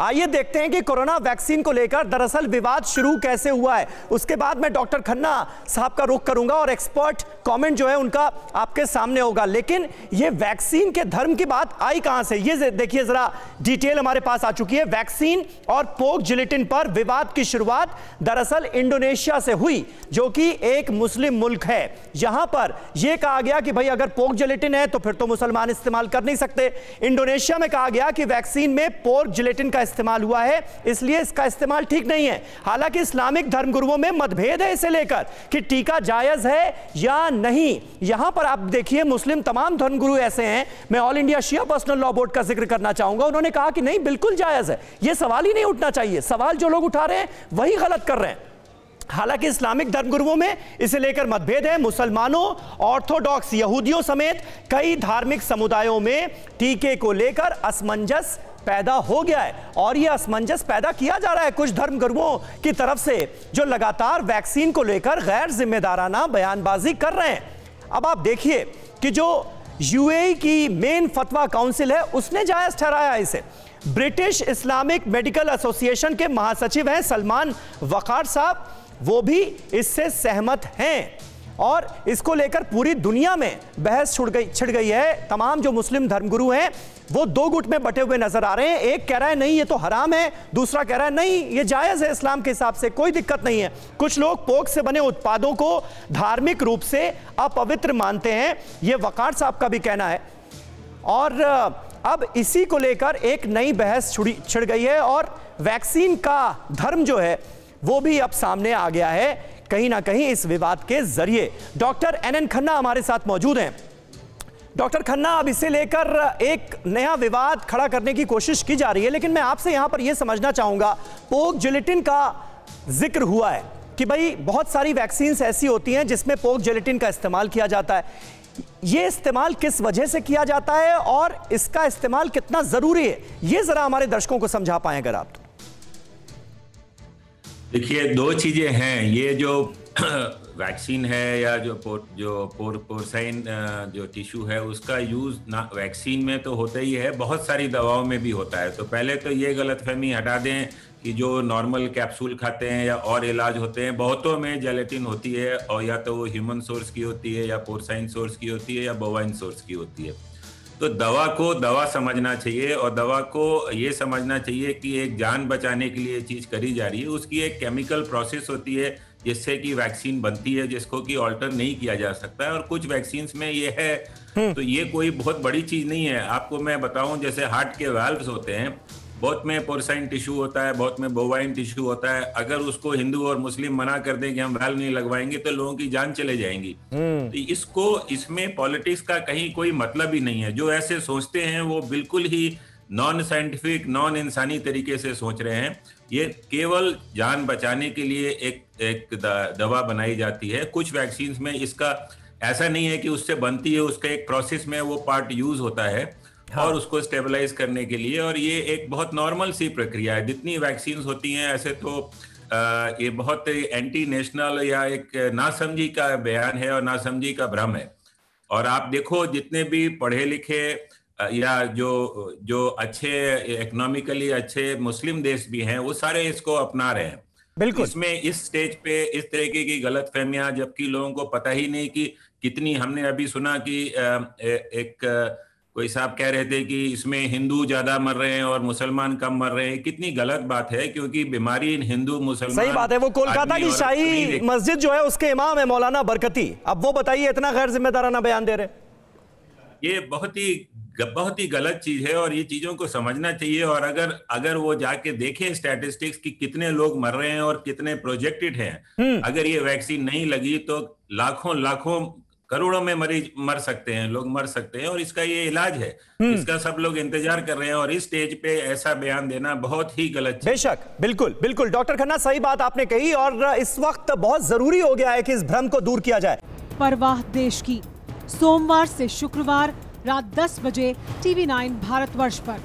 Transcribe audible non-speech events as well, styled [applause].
आइए देखते हैं कि कोरोना वैक्सीन को लेकर दरअसल विवाद शुरू कैसे हुआ है। उसके बाद मैं डॉक्टर खन्ना साहब का रुख करूँगा और एक्सपर्ट कमेंट जो है उनका आपके सामने होगा। लेकिन ये वैक्सीन के धर्म की बात आई कहाँ से? ये देखिए जरा डिटेल हमारे पास आ चुकी है। वैक्सीन और पोक जिलेटिन पर विवाद की शुरुआत दरअसल इंडोनेशिया से हुई, जो कि एक मुस्लिम मुल्क है। यहाँ पर यह कहा गया कि भाई अगर पोक जिलेटिन है तो फिर तो मुसलमान इस्तेमाल कर नहीं सकते। इंडोनेशिया में कहा गया कि वैक्सीन में पोर्क जिलेटिन का इस्तेमाल हुआ है, इसलिए इसका इस्तेमाल ठीक नहीं है। हालाँकि इस्लामिक धर्मगुरुओं में मतभेद है इसे लेकर कि टीका जायज़ है या नहीं। यहाँ पर आप देखिए, मुस्लिम तमाम धर्मगुरु ऐसे हैं। मैं all India Shia personal law board का ज़िक्र करना चाहूँगा। उन्होंने कहा कि नहीं, बिल्कुल जायज़ है। यह सवाल ही नहीं उठना चाहिए। सवाल जो लोग उठा रहे हैं, वही गलत कर रहे हैं। हालाँकि इस्लामिक धर्मगुरुओं में इसे लेकर मतभेद है। मुसलमानों, ऑर्थोडॉक्स, यहूदियों समेत कई धार्मिक समुदायों में टीके को लेकर असमंजस पैदा हो गया है और यह असमंजस पैदा किया जा रहा है कुछ धर्मगुरुओं की तरफ़ से, जो लगातार वैक्सीन को लेकर गैर जिम्मेदाराना बयानबाजी कर रहे हैं। अब आप देखिए कि जो यूएई की मेन फतवा काउंसिल है, उसने जायज़ ठहराया इसे। ब्रिटिश इस्लामिक मेडिकल एसोसिएशन के महासचिव हैं सलमान वकार साहब, वो भी इससे सहमत हैं। और इसको लेकर पूरी दुनिया में बहस छुड़ गई, छिड़ गई है। तमाम जो मुस्लिम धर्मगुरु हैं, वो दो गुट में बटे हुए नज़र आ रहे हैं। एक कह रहा है, नहीं, ये तो हराम है। दूसरा कह रहा है, नहीं, ये जायज़ है इस्लाम के हिसाब से, कोई दिक्कत नहीं है। कुछ लोग पोक से बने उत्पादों को धार्मिक रूप से अपवित्र मानते हैं। ये वकार साहब का भी कहना है। और अब इसी को लेकर एक नई बहस छुड़ी, छिड़ गई है और वैक्सीन का धर्म जो है, वो भी अब सामने आ गया है। कहीं ना कहीं इस विवाद के ज़रिए। डॉक्टर एन एन खन्ना हमारे साथ मौजूद हैं। डॉक्टर खन्ना, अब इसे लेकर एक नया विवाद खड़ा करने की कोशिश की जा रही है, लेकिन मैं आपसे यहाँ पर यह समझना चाहूँगा पोक जिलेटिन का ज़िक्र हुआ है कि भाई, बहुत सारी वैक्सीन ऐसी होती हैं जिसमें पोक जिलेटिन का इस्तेमाल किया जाता है। ये इस्तेमाल किस वजह से किया जाता है और इसका इस्तेमाल कितना ज़रूरी है, ये जरा हमारे दर्शकों को समझा पाए अगर आप तो। देखिए, दो चीज़ें हैं। ये जो [clears throat] वैक्सीन है या जो पोर जो पोर, पोरसाइन जो टिश्यू है, उसका यूज़ ना, वैक्सीन में तो होता ही है, बहुत सारी दवाओं में भी होता है। तो पहले तो ये गलतफहमी हटा दें कि जो नॉर्मल कैप्सूल खाते हैं या और इलाज होते हैं, बहुतों में जेलेटिन होती है और या तो वो ह्यूमन सोर्स की होती है या पोरसाइन सोर्स की होती है या बोवाइन सोर्स की होती है। तो दवा को दवा समझना चाहिए और दवा को ये समझना चाहिए कि एक जान बचाने के लिए चीज़ करी जा रही है। उसकी एक केमिकल प्रोसेस होती है जिससे कि वैक्सीन बनती है जिसको कि ऑल्टर नहीं किया जा सकता है और कुछ वैक्सीन में ये है। हम्म। तो ये कोई बहुत बड़ी चीज़ नहीं है। आपको मैं बताऊँ जैसे हार्ट के वाल्व्स होते हैं बहुत में पोरसाइन टिश्यू होता है बहुत में बोवाइन टिश्यू होता है। अगर उसको हिंदू और मुस्लिम मना कर दें कि हम वैल नहीं लगवाएँगे तो लोगों की जान चले जाएँगी। हम्म। तो इसको इसमें पॉलिटिक्स का कहीं कोई मतलब ही नहीं है। जो ऐसे सोचते हैं वो बिल्कुल ही नॉन साइंटिफिक नॉन इंसानी तरीके से सोच रहे हैं। ये केवल जान बचाने के लिए एक एक दवा बनाई जाती है। कुछ वैक्सीन में इसका ऐसा नहीं है कि उससे बनती है उसका एक प्रोसेस में वो पार्ट यूज़ होता है। हाँ। और उसको स्टेबलाइज करने के लिए और ये एक बहुत नॉर्मल सी प्रक्रिया है। जितनी वैक्सीन होती हैं ऐसे तो आ, ये बहुत एंटी नेशनल या एक नासमझी का बयान है और नासमझी का भ्रम है। और आप देखो जितने भी पढ़े लिखे या जो जो अच्छे इकोनॉमिकली अच्छे मुस्लिम देश भी हैं वो सारे इसको अपना रहे हैं। बिल्कुल। इसमें इस स्टेज पे इस तरीके की गलत फहमियाँ जबकि लोगों को पता ही नहीं कि कितनी हमने अभी सुना कि एक कोई साहब कह रहे थे कि इसमें हिंदू ज़्यादा मर रहे हैं और मुसलमान कम मर रहे हैं। कितनी गलत बात है क्योंकि बीमारी हिंदू मुसलमान सही बात है वो कोलकाता की शाही मस्जिद जो है उसके इमाम है मौलाना बरकती। अब वो बताइए इतना गैर जिम्मेदाराना बयान दे रहे ये बहुत ही बहुत ही गलत चीज़ है और ये चीज़ों को समझना चाहिए और अगर अगर वो जाके देखें स्टैटिस्टिक्स कि कितने लोग मर रहे हैं और कितने प्रोजेक्टेड हैं। हम्म। अगर ये वैक्सीन नहीं लगी तो लाखों लाखों करोड़ों में मरीज़ मर सकते हैं लोग मर सकते हैं और इसका ये इलाज है। हम्म। इसका सब लोग इंतज़ार कर रहे हैं और इस स्टेज पे ऐसा बयान देना बहुत ही गलत बेशक बिल्कुल बिल्कुल। डॉक्टर खन्ना सही बात आपने कही और इस वक्त बहुत ज़रूरी हो गया है कि इस भ्रम को दूर किया जाए। परवाह देश की। सोमवार से शुक्रवार रात 10 बजे टीवी 9 भारतवर्ष पर।